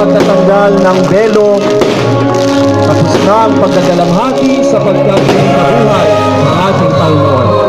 pagtatanggal ng belo, tapos na ang pagdadalamhati sa pagkakiling kabuhay ng ating Panginoon.